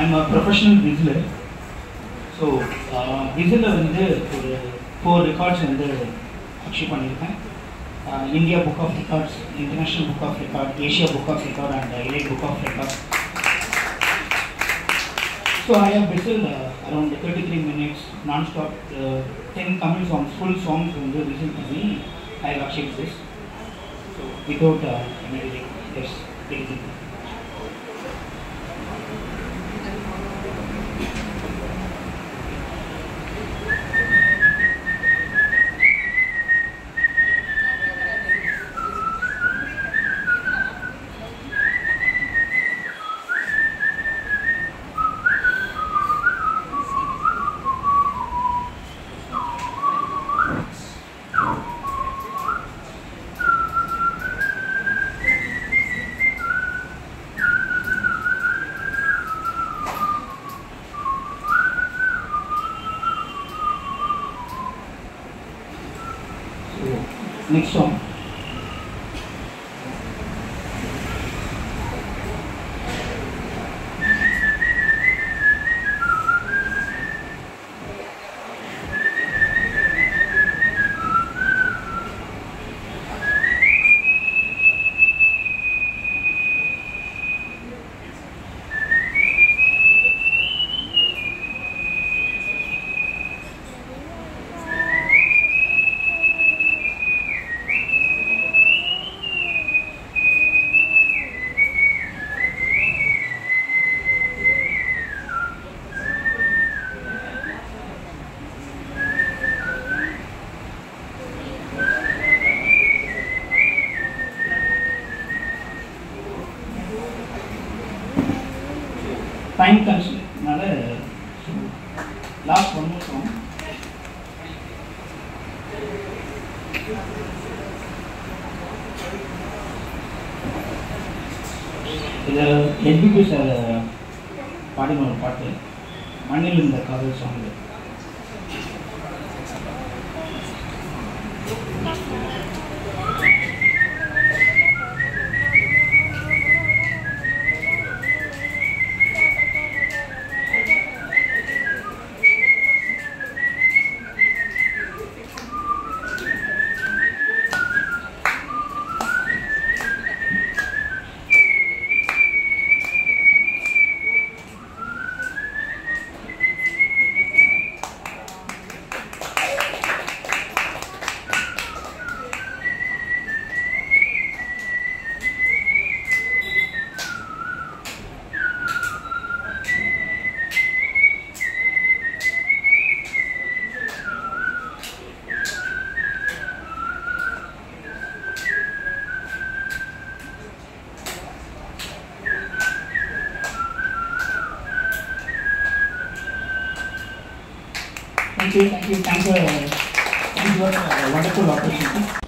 I'm a professional whistler so விசிலில் வந்து ஒரு four records வந்து அச்சீவ் பண்ணியிருக்கேன் India book of records international book of record Asia book of record and elite book of record so I have whistle around thirty three minutes நான் stop ten Tamil songs full songs வந்து whistle பண்ணி I have achieve this so without any S next one time கன்ஸ்ட்னால last one more song இது sir பாடின ஒரு பாட்டு. மண்ணில் இந்த காதல் சாங் 赶紧赶紧赶紧你不我们就不老不死